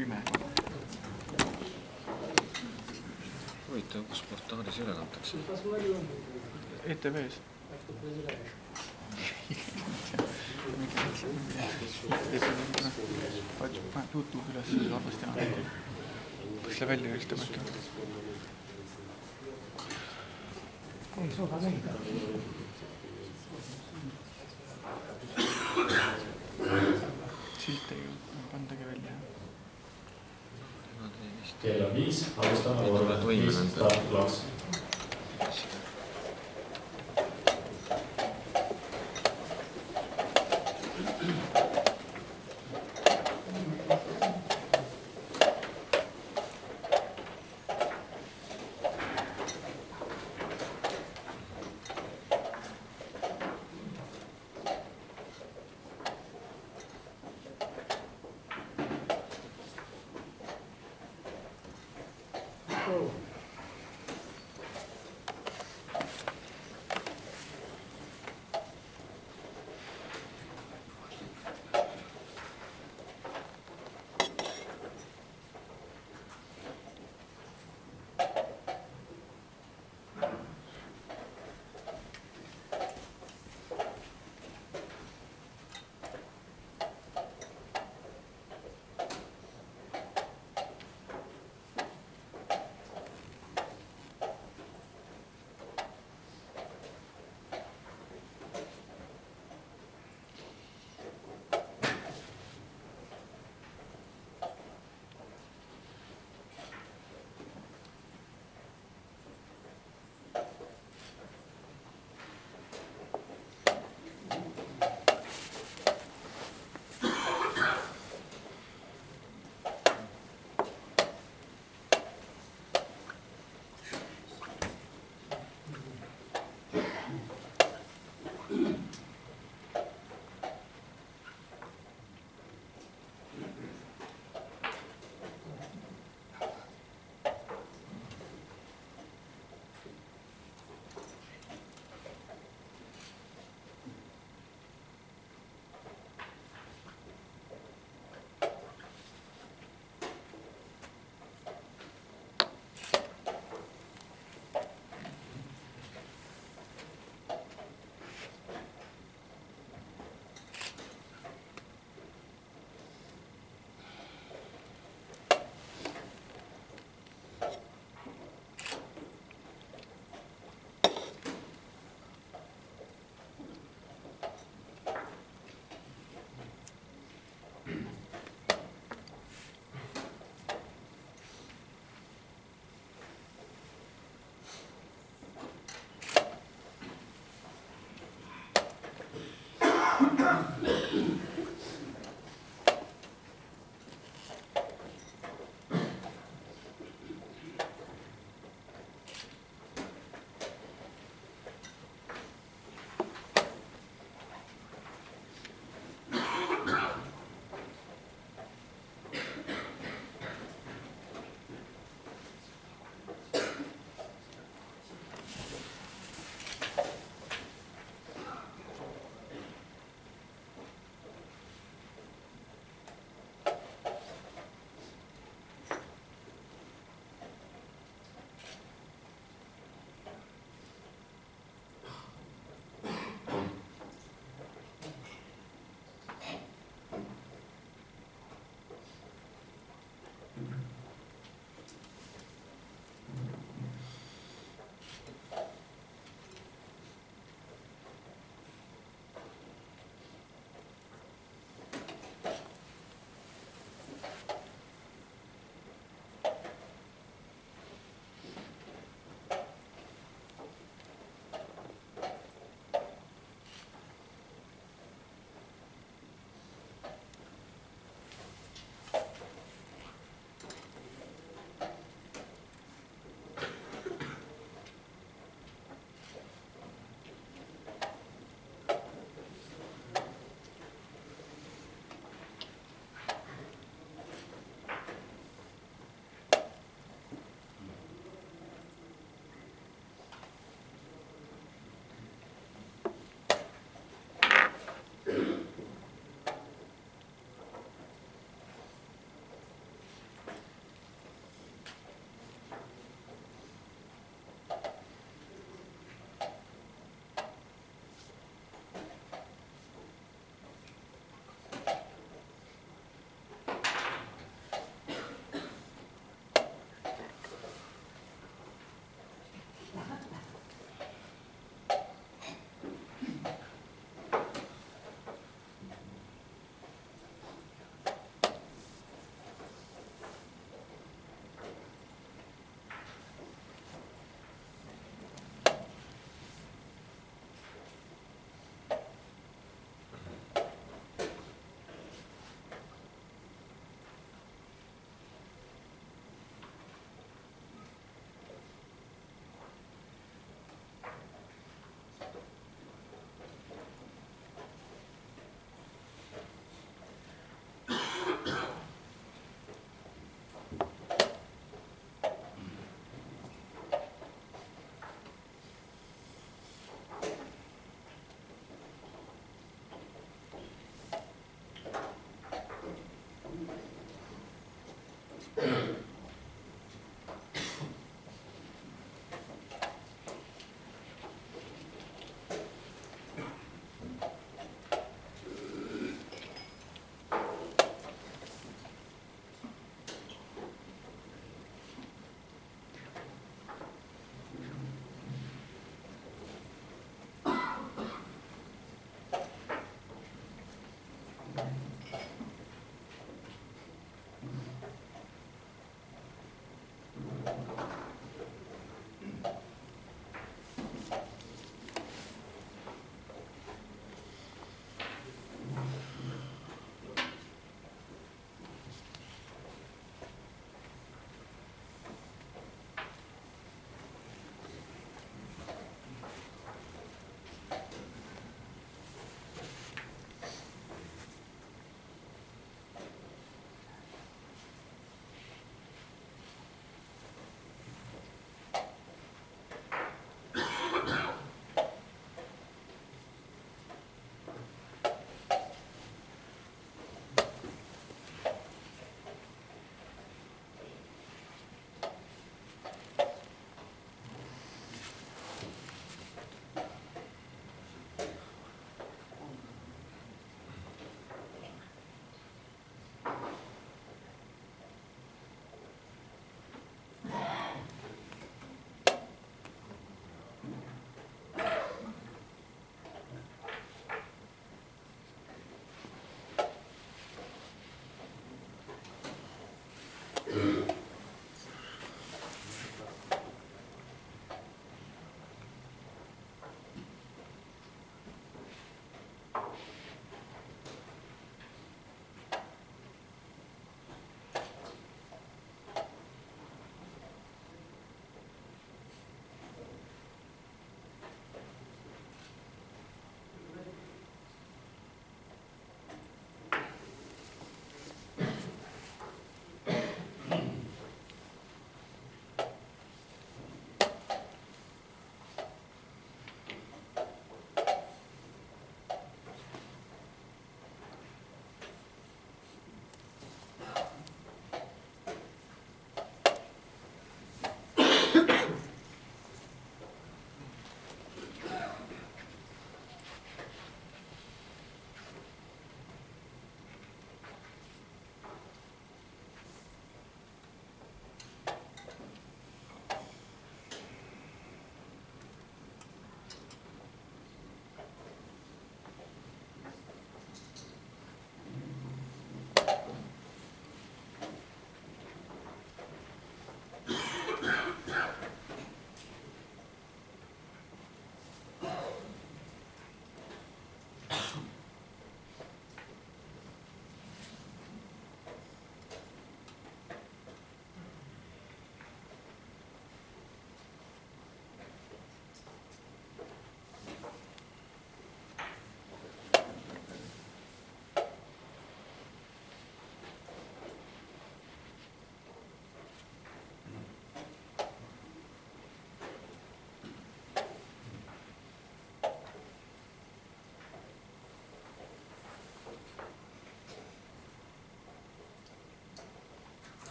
pime. huvitav, kus portaalis üle kantakse? ETV-s. paneb Youtube'i üles, siis halvasti enam. peaks selle välja helistama äkki. silte Pakistan or East class. Yeah.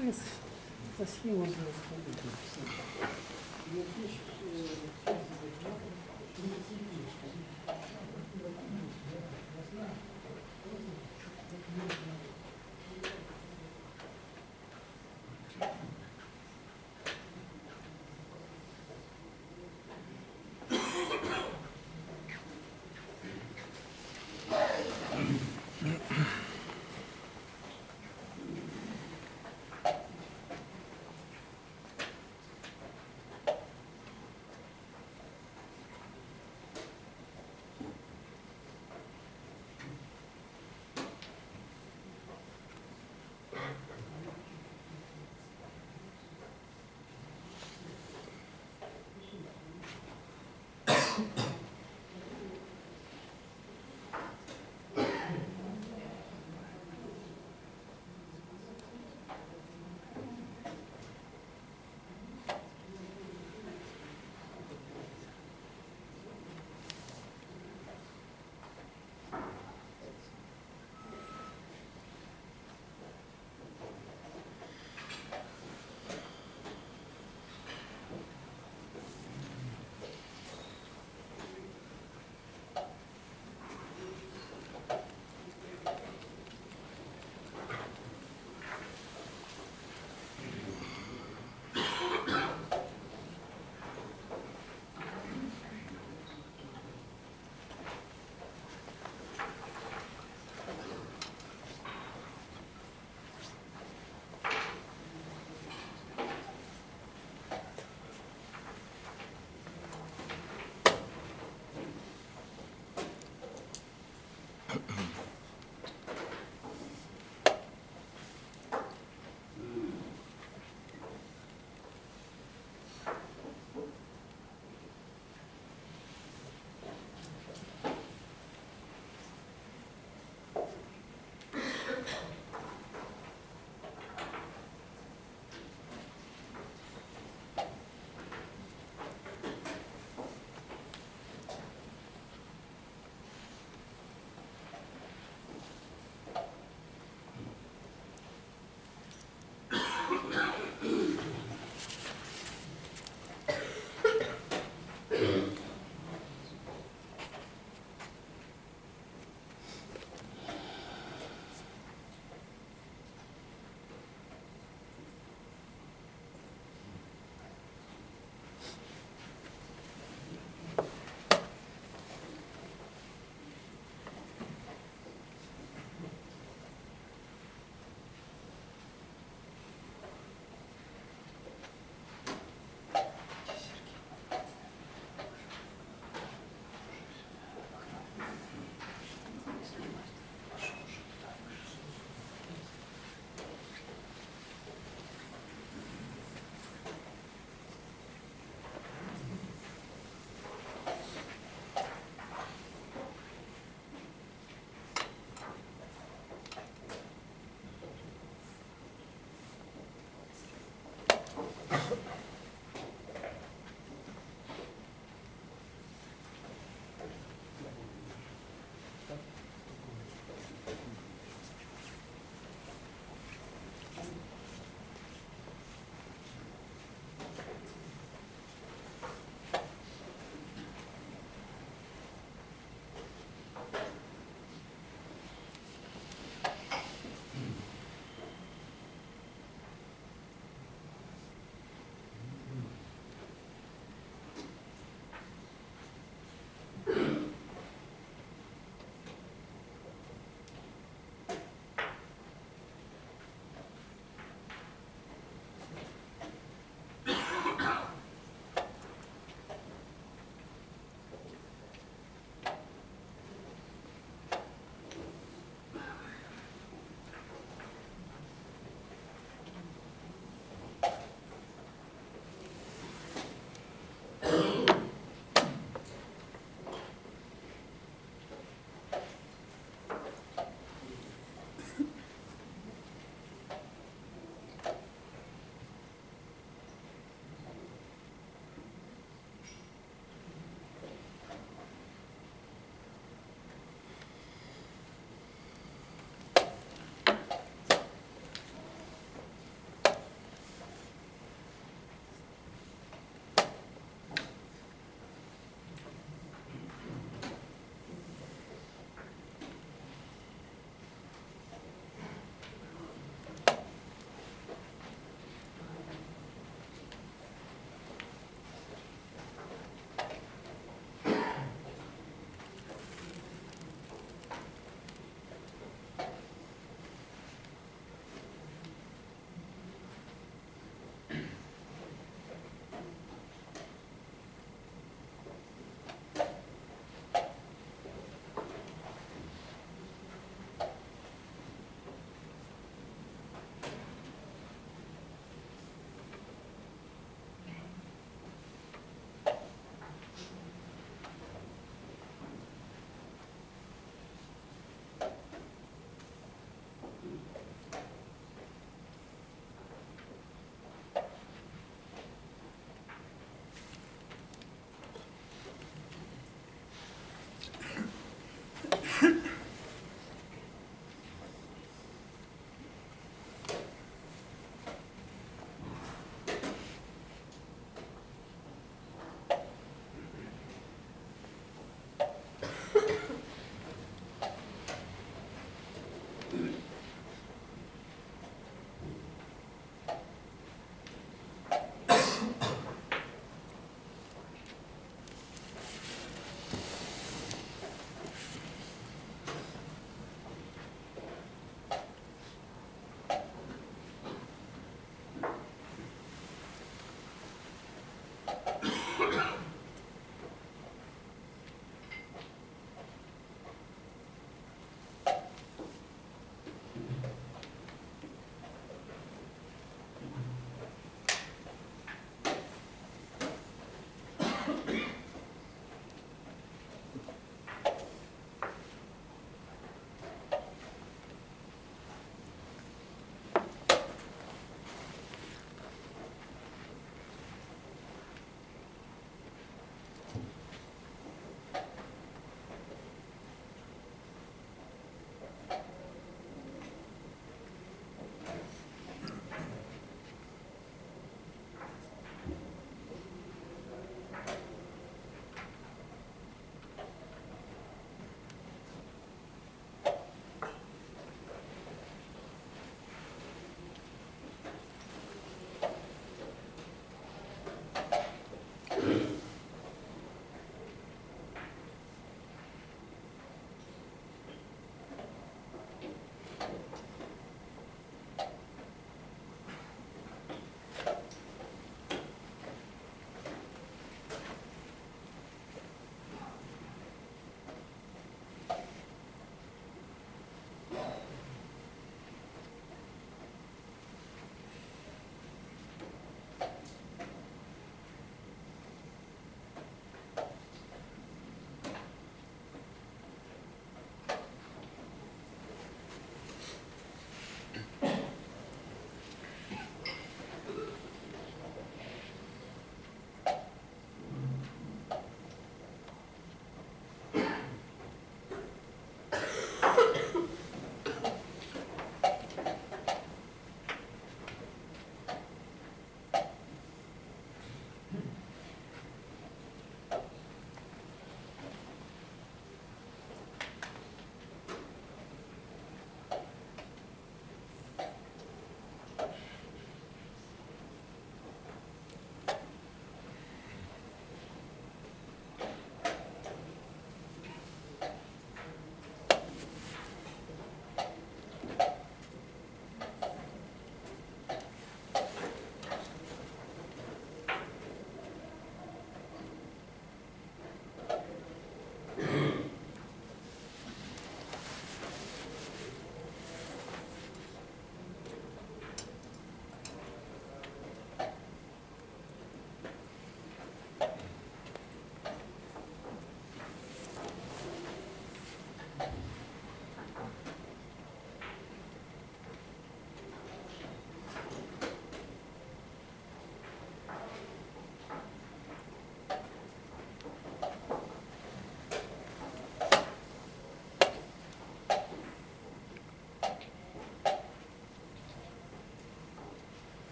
Sim, assim, assim, assim, assim, assim,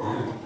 Amen.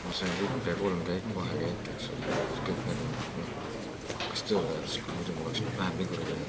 Et ma sain kõik kolm käiku kohe käika, eks ole. kõik nagu noh, hakkas tööle, muidu ma oleks vähem viguri teinud.